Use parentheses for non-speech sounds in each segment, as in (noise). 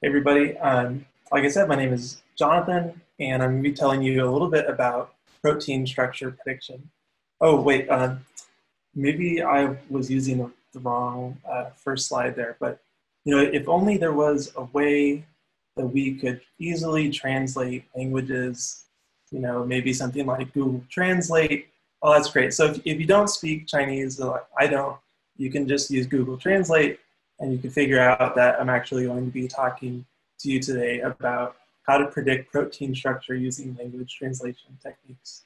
Hey everybody, um, like I said, my name is Jonathan, and I'm going to be telling you a little bit about protein structure prediction. Oh wait, uh, maybe I was using the wrong uh, first slide there, but you know, if only there was a way that we could easily translate languages, you know, maybe something like Google Translate. Oh, that's great. So if, if you don't speak Chinese, like I don't, you can just use Google Translate and you can figure out that I'm actually going to be talking to you today about how to predict protein structure using language translation techniques.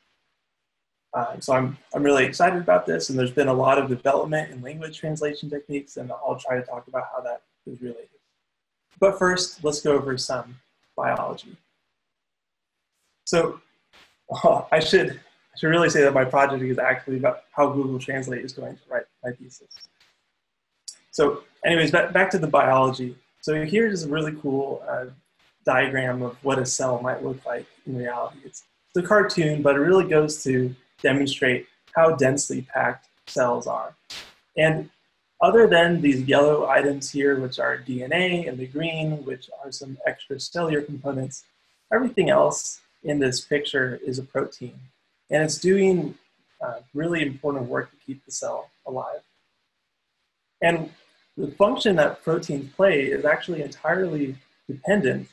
Uh, so I'm, I'm really excited about this, and there's been a lot of development in language translation techniques, and I'll try to talk about how that is related. But first, let's go over some biology. So well, (laughs) I should I should really say that my project is actually about how Google Translate is going to write my thesis. So anyways, back, back to the biology. So here's a really cool uh, diagram of what a cell might look like in reality. It's, it's a cartoon, but it really goes to demonstrate how densely packed cells are. And other than these yellow items here, which are DNA, and the green, which are some extracellular components, everything else in this picture is a protein. And it's doing uh, really important work to keep the cell alive. And the function that proteins play is actually entirely dependent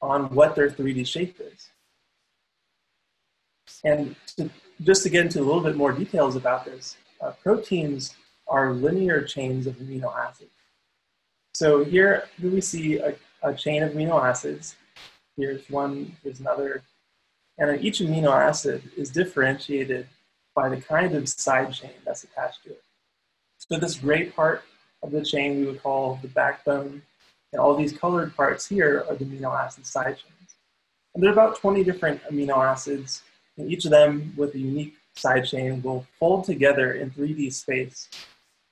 on what their 3D shape is. And to, just to get into a little bit more details about this, uh, proteins are linear chains of amino acids. So here, we see a, a chain of amino acids. Here's one, here's another. And each amino acid is differentiated by the kind of side chain that's attached to it. So this gray part of the chain we would call the backbone. And all these colored parts here are the amino acid side chains. And there are about 20 different amino acids, and each of them with a unique side chain will fold together in 3D space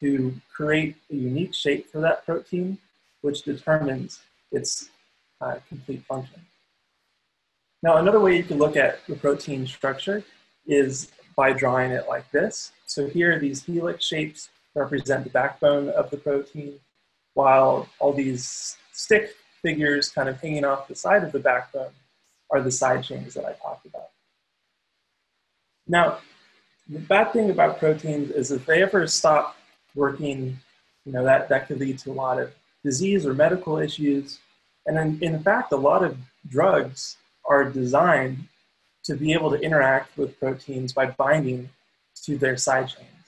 to create a unique shape for that protein, which determines its uh, complete function. Now, another way you can look at the protein structure is by drawing it like this. So here, these helix shapes represent the backbone of the protein, while all these stick figures kind of hanging off the side of the backbone are the side chains that I talked about. Now, the bad thing about proteins is if they ever stop working, you know, that, that could lead to a lot of disease or medical issues. And in, in fact, a lot of drugs are designed to be able to interact with proteins by binding to their side chains.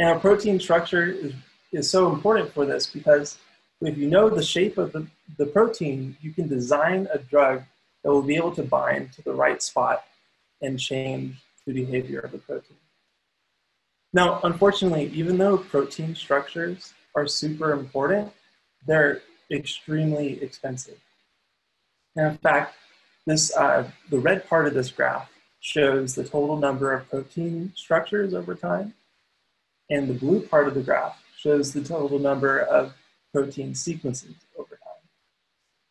And a protein structure is, is so important for this because if you know the shape of the, the protein, you can design a drug that will be able to bind to the right spot and change the behavior of the protein. Now, unfortunately, even though protein structures are super important, they're extremely expensive. And in fact, this, uh, the red part of this graph shows the total number of protein structures over time. And the blue part of the graph shows the total number of protein sequences over time.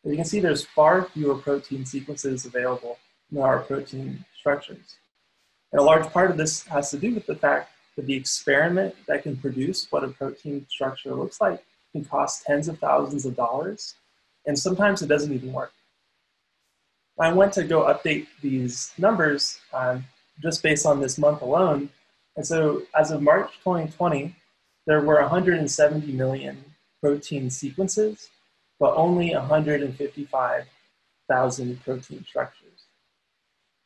As you can see, there's far fewer protein sequences available than our protein structures. And a large part of this has to do with the fact that the experiment that can produce what a protein structure looks like can cost tens of thousands of dollars, and sometimes it doesn't even work. I went to go update these numbers um, just based on this month alone, and so as of March 2020, there were 170 million protein sequences, but only 155,000 protein structures.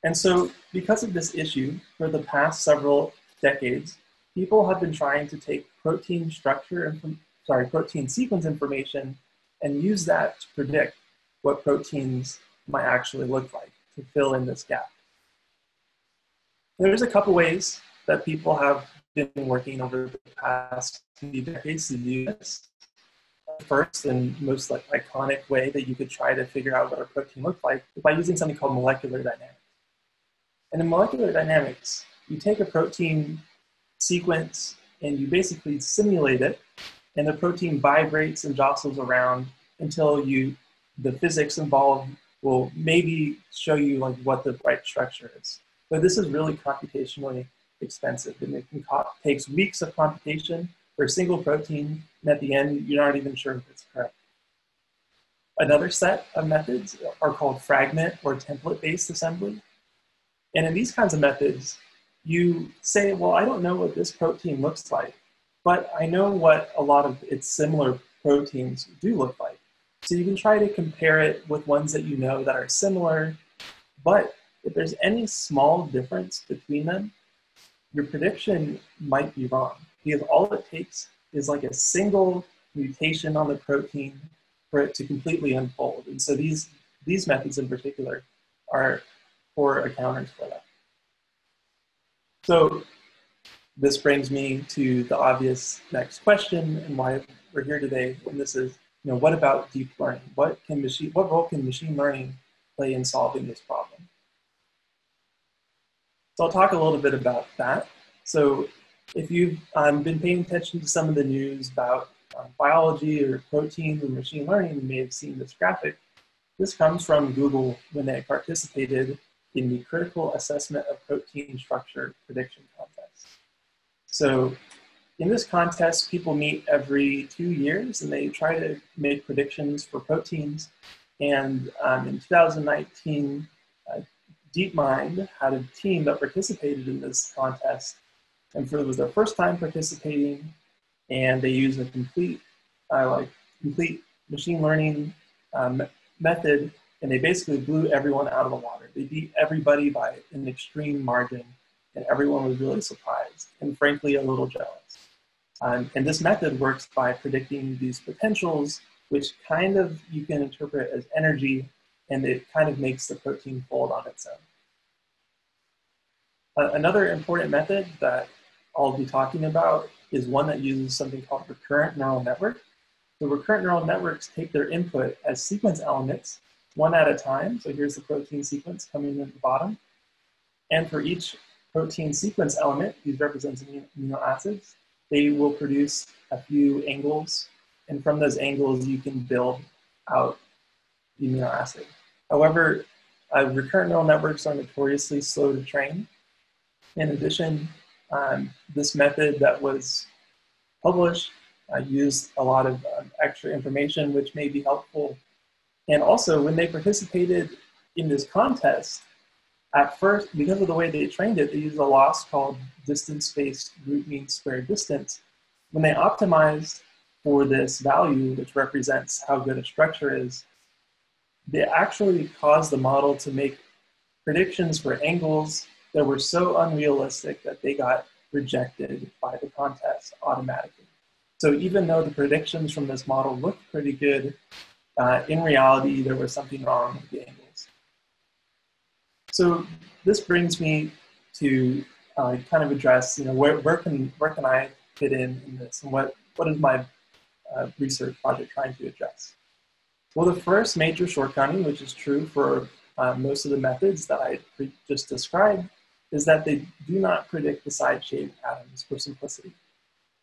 And so because of this issue, for the past several decades, people have been trying to take protein structure, sorry, protein sequence information and use that to predict what proteins might actually look like to fill in this gap. There's a couple ways that people have been working over the past few decades to do this. First and most like iconic way that you could try to figure out what a protein looked like is by using something called molecular dynamics. And in molecular dynamics, you take a protein sequence and you basically simulate it, and the protein vibrates and jostles around until you the physics involved will maybe show you like what the right structure is. But this is really computationally expensive. And it takes weeks of computation for a single protein, and at the end, you're not even sure if it's correct. Another set of methods are called fragment or template-based assembly. And in these kinds of methods, you say, well, I don't know what this protein looks like, but I know what a lot of its similar proteins do look like. So you can try to compare it with ones that you know that are similar, but if there's any small difference between them, your prediction might be wrong because all it takes is like a single mutation on the protein for it to completely unfold. And so these, these methods in particular are poor accounters for that. So this brings me to the obvious next question and why we're here today. And this is, you know, what about deep learning? What can machine, what role can machine learning play in solving this problem? So I'll talk a little bit about that. So if you've um, been paying attention to some of the news about um, biology or proteins and machine learning, you may have seen this graphic. This comes from Google when they participated in the Critical Assessment of Protein Structure Prediction Contest. So in this contest, people meet every two years and they try to make predictions for proteins. And um, in 2019, uh, DeepMind had a team that participated in this contest. And for, it was their first time participating, and they used a complete, uh, like, complete machine learning um, method and they basically blew everyone out of the water. They beat everybody by an extreme margin, and everyone was really surprised and frankly a little jealous. Um, and this method works by predicting these potentials, which kind of you can interpret as energy, and it kind of makes the protein fold on its own. Uh, another important method that I'll be talking about is one that uses something called recurrent neural network. The recurrent neural networks take their input as sequence elements one at a time. So here's the protein sequence coming in at the bottom. And for each protein sequence element, these represent amino acids, they will produce a few angles. And from those angles, you can build out amino acid. However, uh, recurrent neural networks are notoriously slow to train. In addition, um, this method that was published uh, used a lot of um, extra information, which may be helpful and also, when they participated in this contest, at first, because of the way they trained it, they used a loss called distance-based root mean square distance. When they optimized for this value, which represents how good a structure is, they actually caused the model to make predictions for angles that were so unrealistic that they got rejected by the contest automatically. So even though the predictions from this model looked pretty good, uh, in reality, there was something wrong with the angles. So this brings me to uh, kind of address, you know, where, where, can, where can I fit in in this and what, what is my uh, research project trying to address? Well, the first major shortcoming, which is true for uh, most of the methods that I just described, is that they do not predict the side chain atoms for simplicity.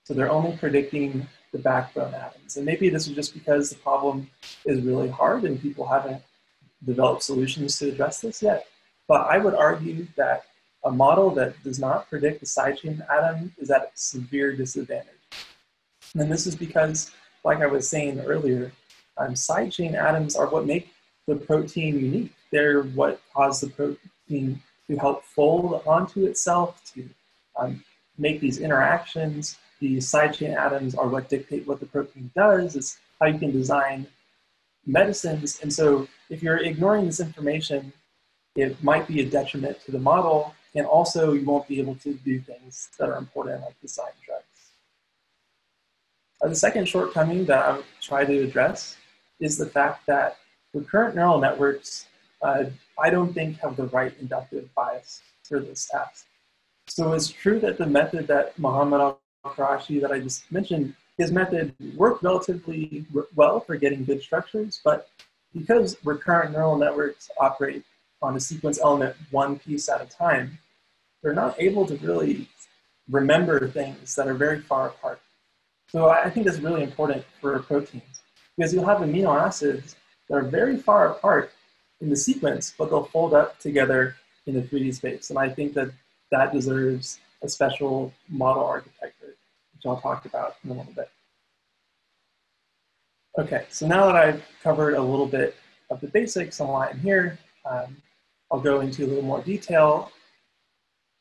So they're only predicting the backbone atoms. And maybe this is just because the problem is really hard and people haven't developed solutions to address this yet. But I would argue that a model that does not predict the side chain atom is at a severe disadvantage. And this is because, like I was saying earlier, um, side chain atoms are what make the protein unique. They're what cause the protein to help fold onto itself, to um, make these interactions, the side chain atoms are what dictate what the protein does, is how you can design medicines. And so if you're ignoring this information, it might be a detriment to the model, and also you won't be able to do things that are important like design drugs. Uh, the second shortcoming that I would try to address is the fact that recurrent neural networks, uh, I don't think have the right inductive bias for this task. So it's true that the method that Mohammed Al-Quraishi that I just mentioned, his method worked relatively well for getting good structures, but because recurrent neural networks operate on a sequence element one piece at a time, they're not able to really remember things that are very far apart. So I think that's really important for proteins because you'll have amino acids that are very far apart in the sequence, but they'll fold up together in the 3D space. And I think that that deserves a special model architecture which I'll talk about in a little bit. Okay, so now that I've covered a little bit of the basics on why I'm here, um, I'll go into a little more detail.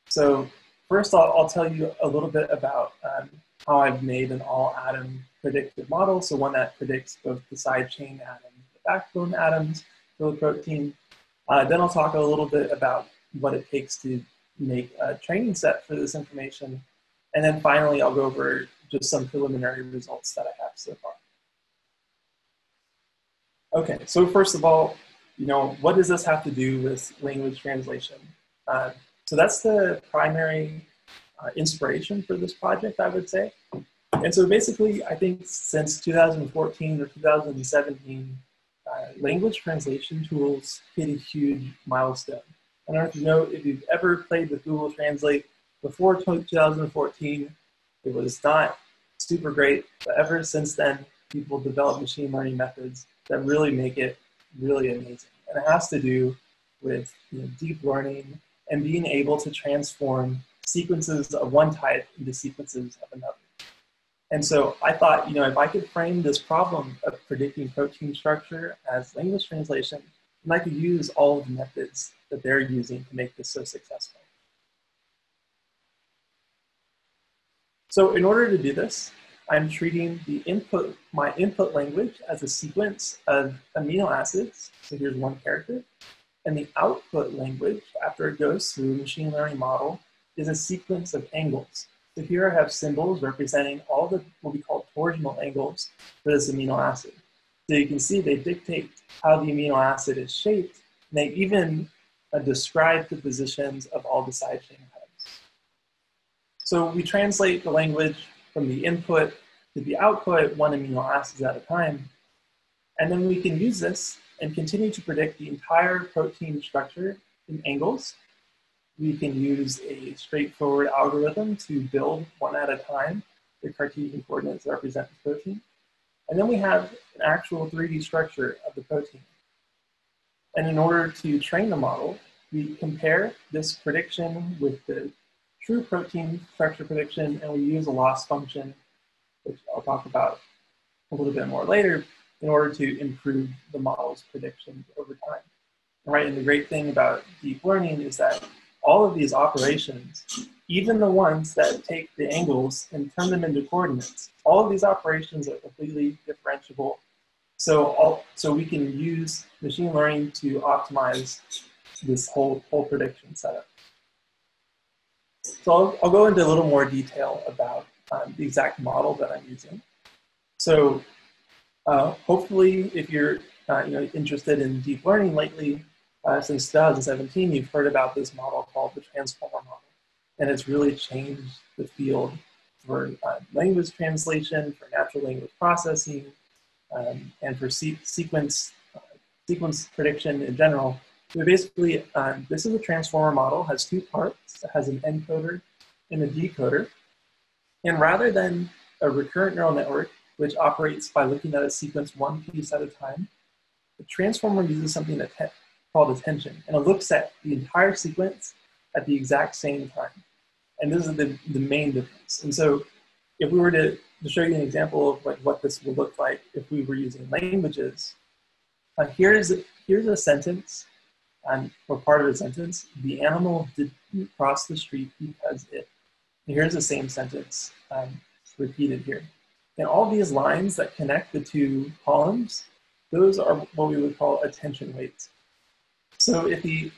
So first I'll, I'll tell you a little bit about um, how I've made an all atom predictive model. So one that predicts both the side chain atoms, the backbone atoms for the protein. Uh, then I'll talk a little bit about what it takes to make a training set for this information. And then finally, I'll go over just some preliminary results that I have so far. Okay, so first of all, you know, what does this have to do with language translation? Uh, so that's the primary uh, inspiration for this project, I would say. And so basically, I think since 2014 or 2017, uh, language translation tools hit a huge milestone. And I don't know if you know if you've ever played with Google Translate before 2014, it was not super great, but ever since then, people developed machine learning methods that really make it really amazing. And it has to do with you know, deep learning and being able to transform sequences of one type into sequences of another. And so I thought, you know, if I could frame this problem of predicting protein structure as language translation, then I could use all of the methods that they're using to make this so successful. So in order to do this, I'm treating the input, my input language as a sequence of amino acids. So here's one character. And the output language, after it goes through a machine learning model, is a sequence of angles. So here I have symbols representing all the what we call torsional angles for this amino acid. So you can see they dictate how the amino acid is shaped, and they even uh, describe the positions of all the side chain atoms. So we translate the language from the input to the output one amino acids at a time. And then we can use this and continue to predict the entire protein structure in angles. We can use a straightforward algorithm to build one at a time the Cartesian coordinates that represent the protein. And then we have an actual 3D structure of the protein. And in order to train the model, we compare this prediction with the true protein structure prediction, and we use a loss function which I'll talk about a little bit more later, in order to improve the model's predictions over time. Right, and the great thing about deep learning is that all of these operations, even the ones that take the angles and turn them into coordinates, all of these operations are completely differentiable. So, all, so we can use machine learning to optimize this whole, whole prediction setup. So I'll, I'll go into a little more detail about um, the exact model that I'm using. So uh, hopefully, if you're uh, you know, interested in deep learning lately, uh, since 2017, you've heard about this model called the transformer model. And it's really changed the field for uh, language translation, for natural language processing, um, and for se sequence, uh, sequence prediction in general. So basically, um, this is a transformer model, has two parts. It has an encoder and a decoder. And rather than a recurrent neural network, which operates by looking at a sequence one piece at a time, the transformer uses something that called attention, and it looks at the entire sequence at the exact same time. And this is the, the main difference. And so if we were to, to show you an example of like what this would look like if we were using languages, uh, here's, here's a sentence, and or part of a sentence, the animal didn't cross the street because it here's the same sentence um, repeated here. And all these lines that connect the two columns, those are what we would call attention weights. So if the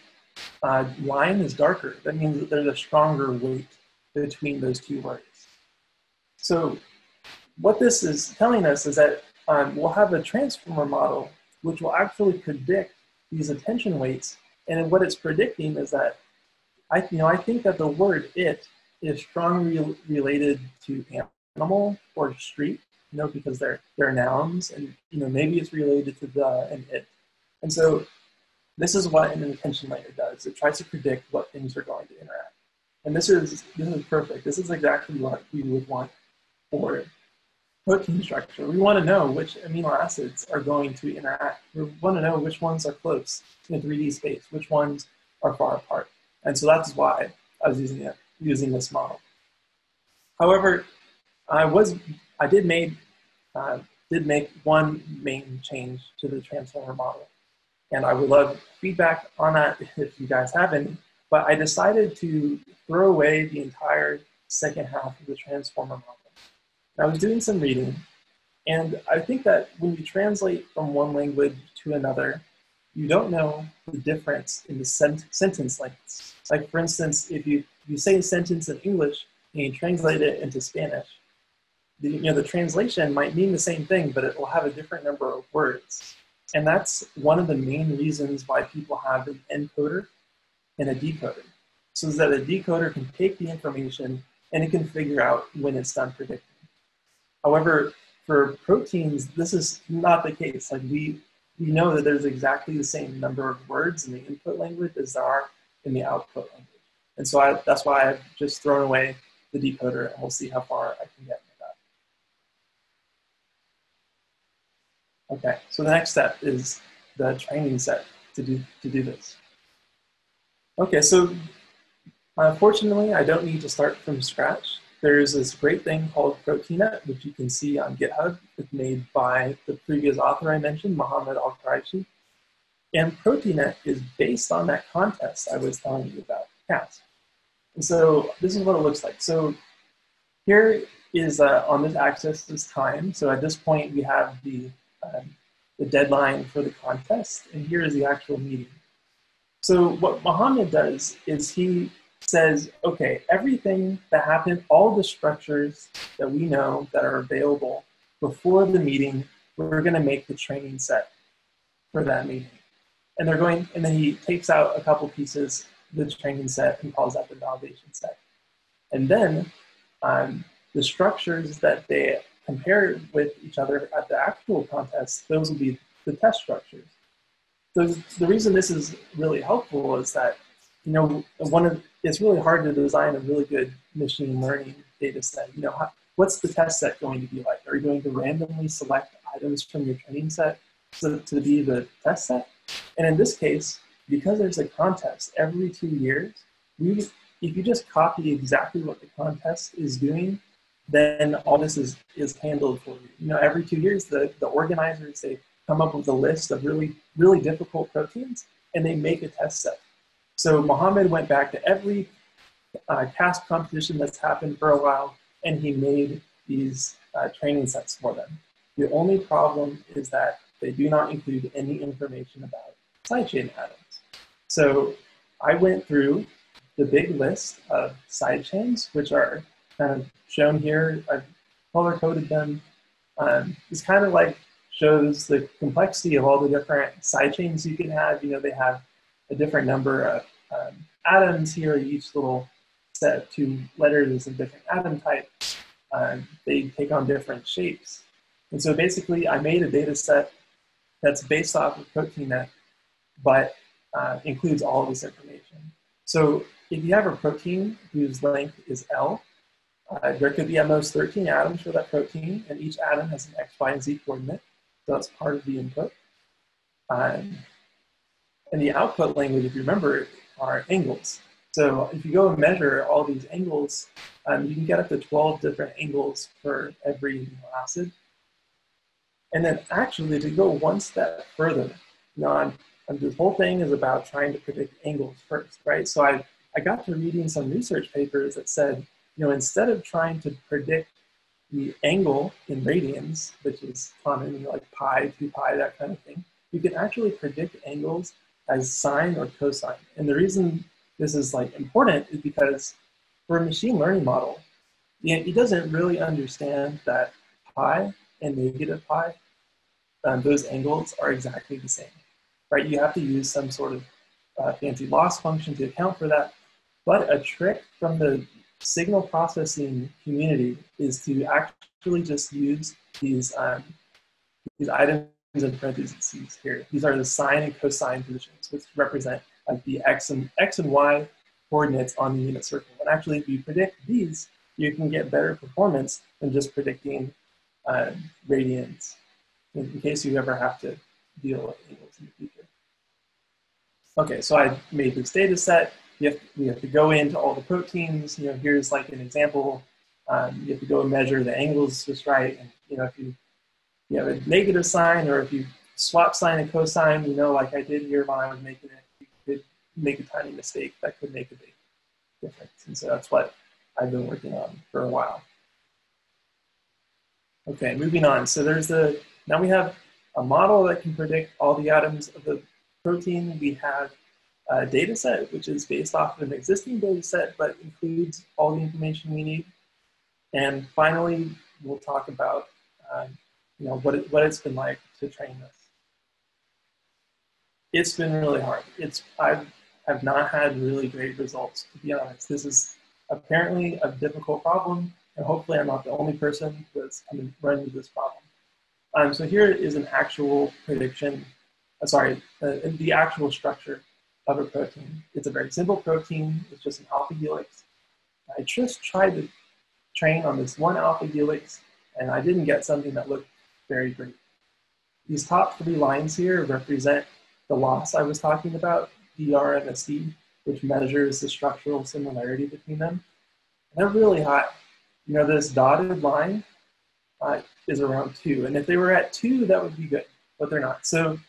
uh, line is darker, that means that there's a stronger weight between those two words. So what this is telling us is that um, we'll have a transformer model which will actually predict these attention weights. And what it's predicting is that I, you know, I think that the word it is strongly related to animal or street, you know, because they're they're nouns, and you know maybe it's related to the and it. And so this is what an attention layer does. It tries to predict what things are going to interact. And this is this is perfect. This is exactly what we would want for protein structure. We want to know which amino acids are going to interact. We want to know which ones are close in 3D space, which ones are far apart. And so that's why I was using it using this model. However, I was I did make uh, did make one main change to the transformer model. And I would love feedback on that if you guys have any. But I decided to throw away the entire second half of the transformer model. I was doing some reading, and I think that when you translate from one language to another, you don't know the difference in the sent sentence lengths. Like for instance, if you, you say a sentence in English and you translate it into Spanish, the, you know, the translation might mean the same thing, but it will have a different number of words. And that's one of the main reasons why people have an encoder and a decoder. So that a decoder can take the information and it can figure out when it's done predicting. However, for proteins, this is not the case. Like we, we know that there's exactly the same number of words in the input language as there are in the output language. And so I, that's why I've just thrown away the decoder and we'll see how far I can get with that. Okay, so the next step is the training set to do, to do this. Okay, so unfortunately, I don't need to start from scratch. There's this great thing called ProteinNet, which you can see on GitHub. It's made by the previous author I mentioned, Mohammed Al-Quraishi. And ProteinNet is based on that contest I was telling you about, CASP. And so this is what it looks like. So here is uh, on this axis is time. So at this point, we have the, um, the deadline for the contest, and here is the actual meeting. So what Mohammed does is he says, okay, everything that happened, all the structures that we know that are available before the meeting, we're going to make the training set for that meeting. And they're going, and then he takes out a couple pieces, the training set, and calls that the validation set. And then um, the structures that they compare with each other at the actual contest, those will be the test structures. So the reason this is really helpful is that you know, one of it's really hard to design a really good machine learning data set. You know, what's the test set going to be like? Are you going to randomly select items from your training set to, to be the test set? And in this case, because there's a contest every two years, we, if you just copy exactly what the contest is doing, then all this is, is handled for you. You know, every two years, the, the organizers, they come up with a list of really, really difficult proteins and they make a test set so Mohammed went back to every uh, competition that's happened for a while, and he made these uh, training sets for them. The only problem is that they do not include any information about sidechain atoms. So I went through the big list of side chains, which are kind of shown here. I've color coded them. Um, it's kind of like shows the complexity of all the different sidechains you can have. You know, they have a different number of um, atoms here. Each little set of two letters is a different atom type. Um, they take on different shapes. And so basically, I made a data set that's based off of ProteinNet, but uh, includes all of this information. So if you have a protein whose length is L, uh, there could be at most 13 atoms for that protein, and each atom has an X, Y, and Z coordinate. So that's part of the input. Um, and the output language, if you remember, are angles. So if you go and measure all these angles, um, you can get up to 12 different angles for every amino acid. And then actually to go one step further, you know, I'm, I'm, this whole thing is about trying to predict angles first, right? So I, I got to reading some research papers that said, you know, instead of trying to predict the angle in radians, which is common, you know, like pi, 2 pi, that kind of thing, you can actually predict angles as sine or cosine. And the reason this is like important is because for a machine learning model, it doesn't really understand that pi and negative pi, um, those angles are exactly the same, right? You have to use some sort of uh, fancy loss function to account for that. But a trick from the signal processing community is to actually just use these, um, these items in parentheses here. These are the sine and cosine positions, which represent like the x and x and y coordinates on the unit circle. And actually, if you predict these, you can get better performance than just predicting uh, radians, in, in case you ever have to deal with angles in the future. Okay, so I made this data set. You have, we have to go into all the proteins. You know, here's like an example. Um, you have to go and measure the angles just right. And you know, if you you have a negative sign or if you swap sine and cosine, you know, like I did here when I was making it, you could make a tiny mistake that could make a big difference. And so that's what I've been working on for a while. Okay, moving on. So there's the, now we have a model that can predict all the atoms of the protein. We have a data set, which is based off of an existing data set, but includes all the information we need. And finally, we'll talk about um, you know, what, it, what it's been like to train this. It's been really hard. It's, I have not had really great results, to be honest. This is apparently a difficult problem, and hopefully I'm not the only person that's run into this problem. Um, so here is an actual prediction, uh, sorry, uh, the actual structure of a protein. It's a very simple protein. It's just an alpha helix. I just tried to train on this one alpha helix, and I didn't get something that looked very great. These top three lines here represent the loss I was talking about, DRMSD, which measures the structural similarity between them. And they're really high. You know, this dotted line uh, is around two. And if they were at two, that would be good, but they're not. So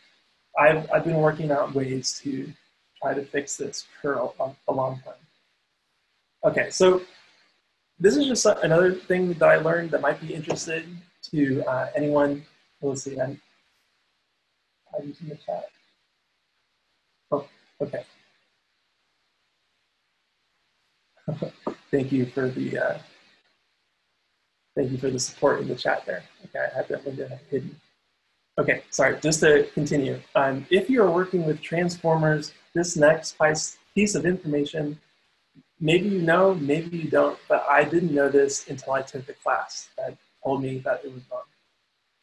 I've, I've been working out ways to try to fix this for a, a long time. Okay, so this is just another thing that I learned that might be interesting to uh, anyone. Let's see, I'm, I'm using the chat. Oh, okay. (laughs) thank you for the uh, thank you for the support in the chat there. Okay, I had that window hidden. Okay, sorry, just to continue. Um, if you're working with transformers, this next piece of information, maybe you know, maybe you don't, but I didn't know this until I took the class that told me that it was wrong.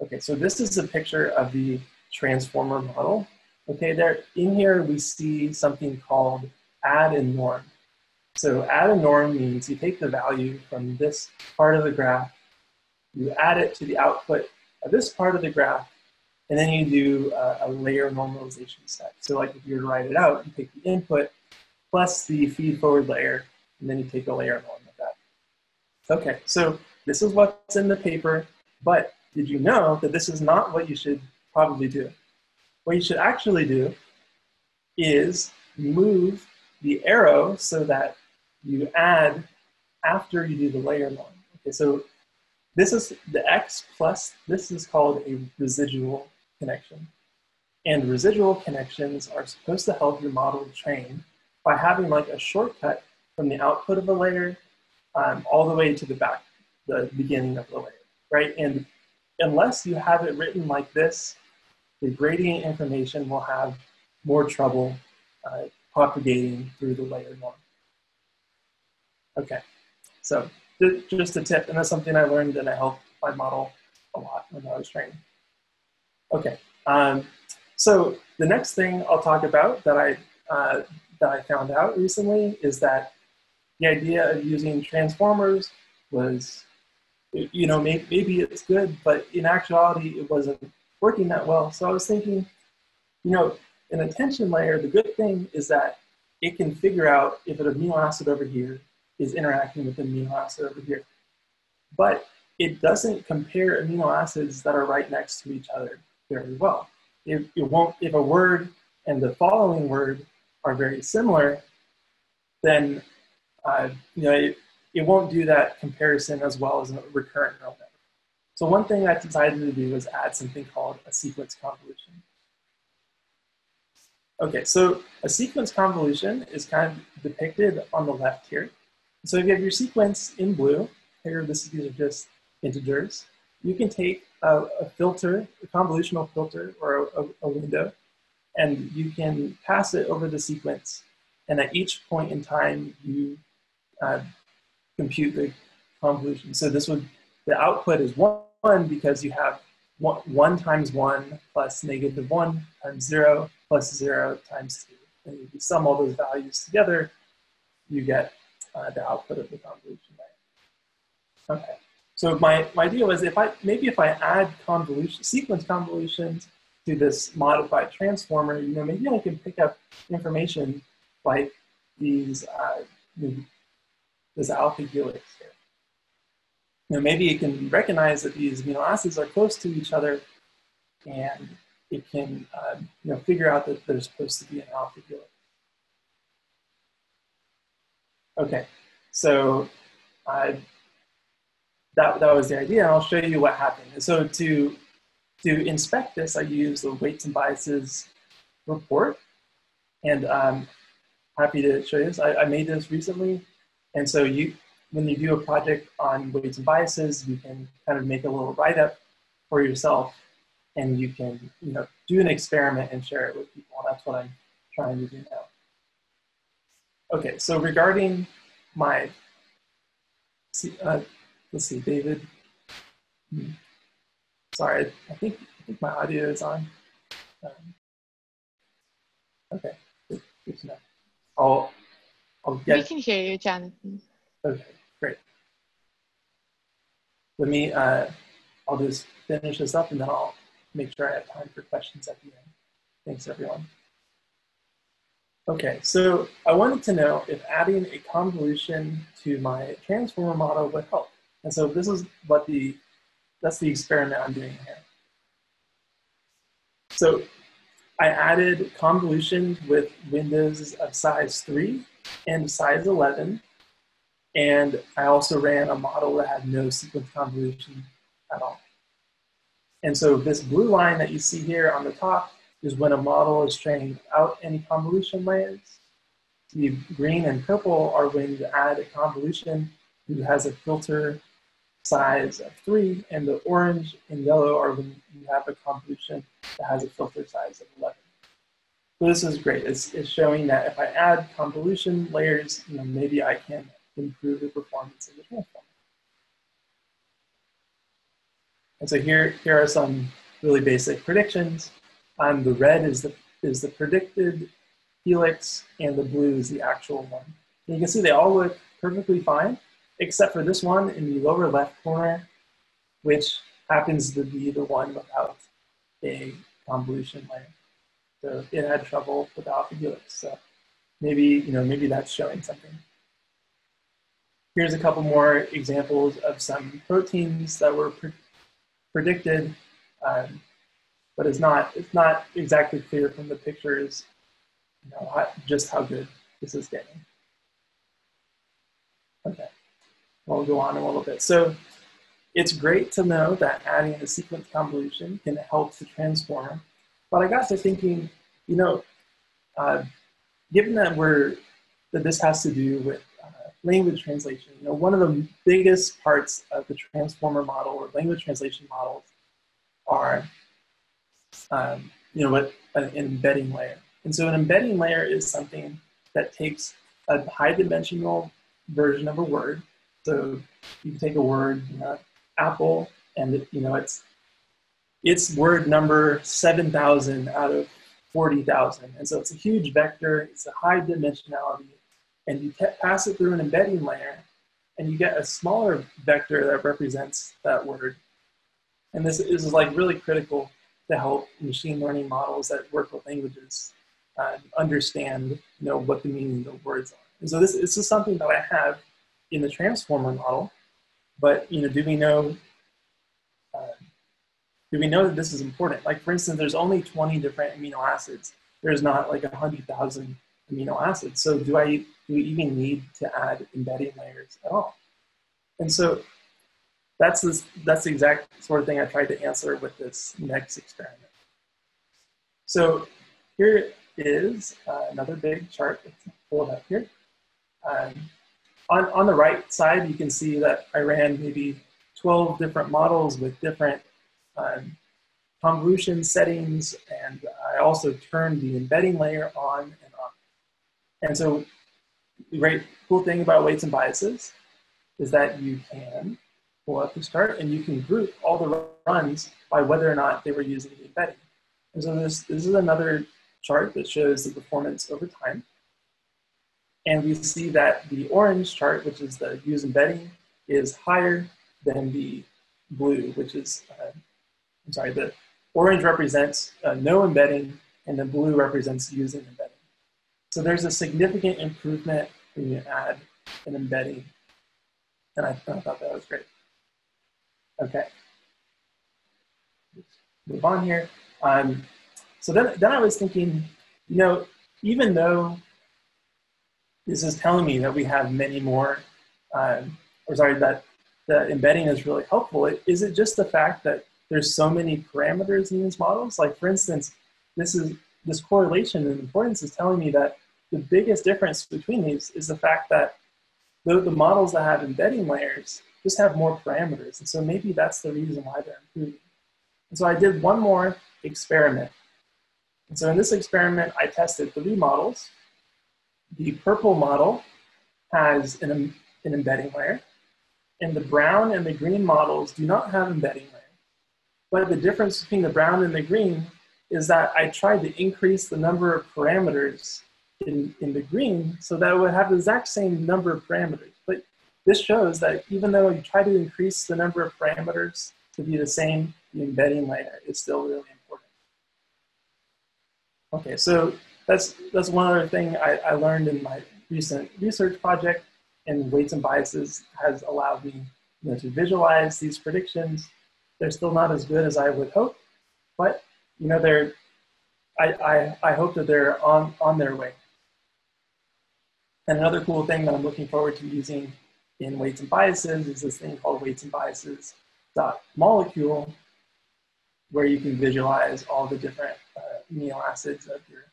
Okay, so this is a picture of the transformer model. Okay, there in here we see something called add and norm. So add and norm means you take the value from this part of the graph, you add it to the output of this part of the graph, and then you do a, a layer normalization step. So like if you were to write it out, you take the input plus the feed forward layer, and then you take a layer norm of that. Okay, so this is what's in the paper, but did you know that this is not what you should probably do? What you should actually do is move the arrow so that you add after you do the layer norm. Okay, so this is the x plus, this is called a residual connection. And residual connections are supposed to help your model train by having like a shortcut from the output of a layer um, all the way to the back, the beginning of the layer, right? And unless you have it written like this, the gradient information will have more trouble uh, propagating through the layer norm. Okay, so just a tip, and that's something I learned and I helped my model a lot when I was training. Okay, um, so the next thing I'll talk about that I, uh, that I found out recently is that the idea of using transformers was, you know, maybe, maybe it's good, but in actuality, it wasn't working that well. So I was thinking, you know, an attention layer, the good thing is that it can figure out if an amino acid over here is interacting with an amino acid over here. But it doesn't compare amino acids that are right next to each other very well. If, it won't, if a word and the following word are very similar, then uh, you know, it, it won't do that comparison as well as a recurrent neural network. So one thing I decided to do was add something called a sequence convolution. Okay, so a sequence convolution is kind of depicted on the left here. So if you have your sequence in blue, here this, these are just integers, you can take a, a filter, a convolutional filter or a, a, window, and you can pass it over the sequence. And at each point in time, you uh, compute the convolution. So this would, the output is one because you have one, one times one plus negative one times zero plus zero times two. And if you sum all those values together, you get uh, the output of the convolution. Okay, so my, my idea was if I, maybe if I add convolution, sequence convolutions to this modified transformer, you know, maybe I can pick up information like these, uh, this alpha helix here. you know, maybe it can recognize that these amino acids are close to each other and it can uh, you know, figure out that there's supposed to be an alpha helix. Okay, so uh, that, that was the idea, and I'll show you what happened. And so to, to inspect this, I used the weights and biases report, and I'm happy to show you this. I, I made this recently, and so you, when you do a project on weights and biases, you can kind of make a little write-up for yourself, and you can you know do an experiment and share it with people. That's what I'm trying to do now. Okay, so regarding my, uh, let's see, David. Hmm. Sorry, I think, I think my audio is on. Um, okay, good, good to know. I'll, I'll get. We can hear you, Jonathan. Okay, great. Let me, uh, I'll just finish this up and then I'll make sure I have time for questions at the end. Thanks, everyone. Okay, so I wanted to know if adding a convolution to my transformer model would help. And so this is what the, that's the experiment I'm doing here. So I added convolutions with windows of size 3 and size 11. And I also ran a model that had no sequence convolution at all. And so this blue line that you see here on the top is when a model is trained without any convolution layers. The green and purple are when you add a convolution who has a filter size of three, and the orange and yellow are when you have a convolution that has a filter size of 11. So this is great. It's, it's showing that if I add convolution layers, you know, maybe I can improve the performance of the transformer. And so here, here are some really basic predictions. Um, the red is the, is the predicted helix, and the blue is the actual one. And you can see they all look perfectly fine, except for this one in the lower left corner, which happens to be the one without a convolution layer. So it had trouble with alpha helix. So maybe, you know, maybe that's showing something. Here's a couple more examples of some proteins that were pre predicted. Um, but it's not it's not exactly clear from the pictures you know, how, just how good this is getting. Okay, we'll go on a little bit. So it's great to know that adding a sequence convolution can help the transformer. But I got to thinking, you know, uh, given that we're that this has to do with uh, language translation, you know, one of the biggest parts of the transformer model or language translation models are um, you know, what an embedding layer. And so an embedding layer is something that takes a high dimensional version of a word. So you take a word, you know, apple, and it, you know it's it's word number 7,000 out of 40,000. And so it's a huge vector, it's a high dimensionality, and you pass it through an embedding layer, and you get a smaller vector that represents that word. And this is like really critical to help machine learning models that work with languages uh, understand you know, what the meaning of words are. And so this, this is something that I have in the transformer model, but you know, do we know uh, do we know that this is important? Like for instance, there's only 20 different amino acids. There's not like 100,000 amino acids. So do I do we even need to add embedding layers at all? And so that's this, that's the exact sort of thing I tried to answer with this next experiment. So here is uh, another big chart. Let's pull it up here. Um, on, on the right side, you can see that I ran maybe 12 different models with different um, convolution settings, and I also turned the embedding layer on and off. And so the great cool thing about weights and biases is that you can pull up the chart and you can group all the runs by whether or not they were using the embedding. And so this, this is another chart that shows the performance over time. And we see that the orange chart, which is the use embedding, is higher than the blue, which is, uh, I'm sorry, the orange represents uh, no embedding and the blue represents using embedding. So there's a significant improvement when you add an embedding. And I, I thought that was great. Okay. Move on here. Um, so then, then I was thinking, you know, even though this is telling me that we have many more, um, or sorry, that the embedding is really helpful, is it just the fact that there's so many parameters in these models? Like for instance, this is this correlation and importance is telling me that the biggest difference between these is the fact that the, the models that have embedding layers just have more parameters. And so maybe that's the reason why they're improving. And so I did one more experiment. And so in this experiment, I tested three models. The purple model has an, an embedding layer, and the brown and the green models do not have embedding layer. But the difference between the brown and the green is that I tried to increase the number of parameters in, in the green so that it would have the exact same number of parameters. But this shows that even though you try to increase the number of parameters to be the same, the embedding layer is still really important. Okay, so that's, that's one other thing I, I learned in my recent research project and weights and biases has allowed me you know, to visualize these predictions. They're still not as good as I would hope, but you know, they're, I, I, I hope that they're on, on their way. And another cool thing that I'm looking forward to using in weights and biases is this thing called weights and biases dot molecule, where you can visualize all the different uh, amino acids of your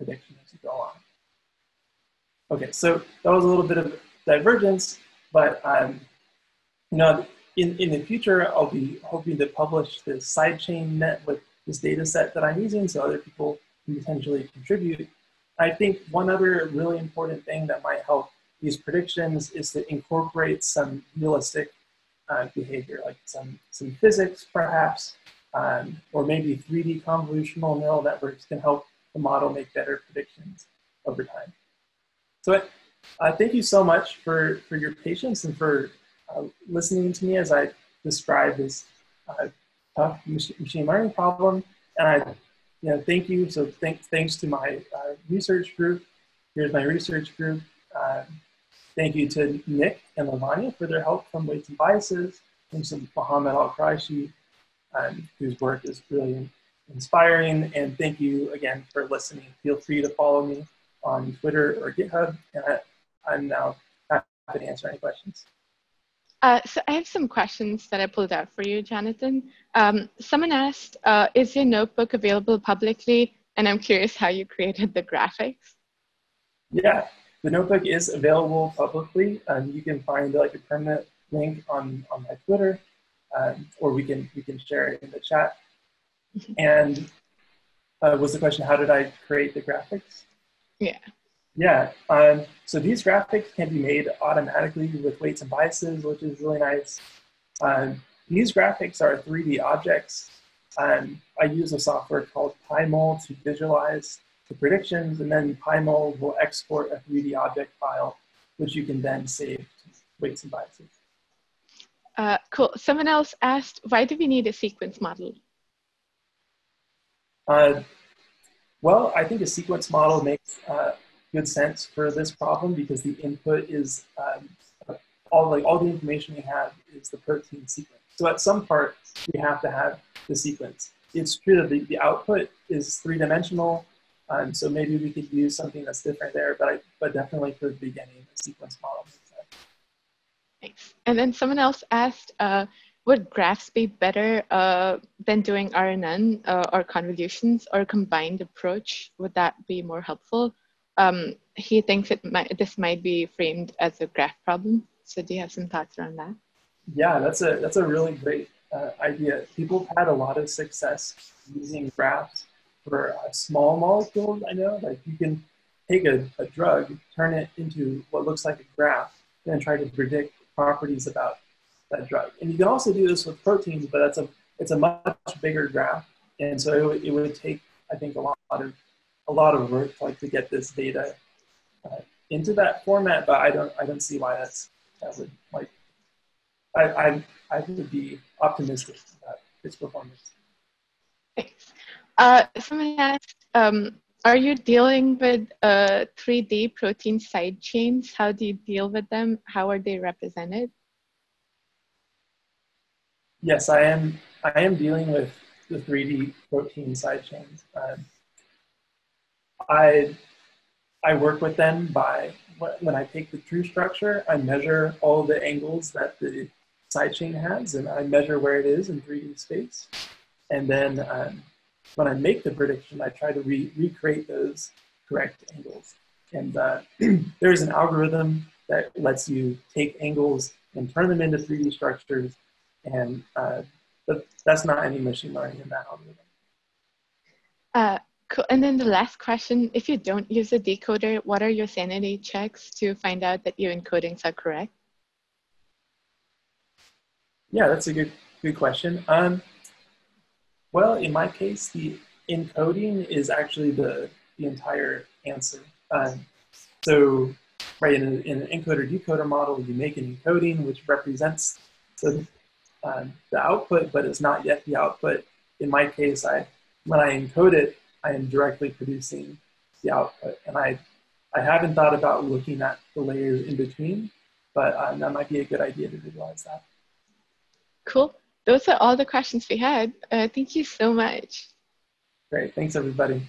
prediction as you go on. Okay, so that was a little bit of divergence, but um, you know, in, in the future, I'll be hoping to publish this SidechainNet with this data set that I'm using so other people can potentially contribute. I think one other really important thing that might help these predictions is to incorporate some realistic uh, behavior, like some, some physics perhaps, um, or maybe 3D convolutional neural networks can help the model make better predictions over time. So uh, thank you so much for, for your patience and for uh, listening to me as I describe this uh, tough machine learning problem. And I, you know, thank you. So thank, thanks to my uh, research group. Here's my research group. Uh, thank you to Nick and Lavanya for their help from Weights and Biases. Thanks to Mohammed Al-Quraishi, um, whose work is really inspiring. And thank you again for listening. Feel free to follow me on Twitter or GitHub. And I, I'm now happy to answer any questions. Uh, so I have some questions that I pulled out for you, Jonathan. Um, someone asked, uh, is your notebook available publicly? And I'm curious how you created the graphics. Yeah, the notebook is available publicly. Um, you can find like a permanent link on, on my Twitter, um, or we can, we can share it in the chat. (laughs) And uh, was the question, how did I create the graphics? Yeah. Yeah, um, so these graphics can be made automatically with weights and biases, which is really nice. Um, these graphics are 3D objects. Um, I use a software called PyMol to visualize the predictions, and then PyMol will export a 3D object file, which you can then save to weights and biases. Uh, cool. Someone else asked, why do we need a sequence model? Uh, well, I think a sequence model makes uh, good sense for this problem because the input is um, all like all the information we have is the protein sequence. So at some part we have to have the sequence. It's true that the, the output is three dimensional, um, so maybe we could use something that's different there. But I, but definitely for the beginning, the sequence model. Thanks. And then someone else asked, uh, would graphs be better uh, than doing RNN uh, or convolutions or combined approach? Would that be more helpful? um, he thinks it might, this might be framed as a graph problem. So do you have some thoughts around that? Yeah, that's a that's a really great uh, idea. People have had a lot of success using graphs for small molecules. I know, like you can take a, a drug, turn it into what looks like a graph, and try to predict properties about that drug. And you can also do this with proteins, but that's a it's a much bigger graph, and so it, would, it would take I think a lot of a lot of work like to get this data uh, into that format, but I don't I don't see why that's that would like I I, I would be optimistic about its performance. Thanks. Uh, someone asked, um, are you dealing with uh, 3D protein side chains? How do you deal with them? How are they represented? Yes, I am. I am dealing with the 3D protein side chains. Um, I I work with them by when I take the true structure, I measure all the angles that the side chain has, and I measure where it is in 3D space. And then um, when I make the prediction, I try to re recreate those correct angles. And uh, (clears throat) there's an algorithm that lets you take angles and turn them into 3D structures. And uh, but that's not any machine learning in that algorithm. Uh, cool. And then the last question, if you don't use a decoder, what are your sanity checks to find out that your encodings are correct? Yeah, that's a good, good question. Um, well, in my case, the encoding is actually the, the entire answer. Um, so, right, in, a, in, an encoder-decoder model, you make an encoding which represents the, uh, the output, but it's not yet the output. In my case, I when I encode it, I am directly producing the output. And I, I haven't thought about looking at the layers in between, but um, that might be a good idea to visualize that. Cool. Those are all the questions we had. Uh, thank you so much. Great. Thanks, everybody.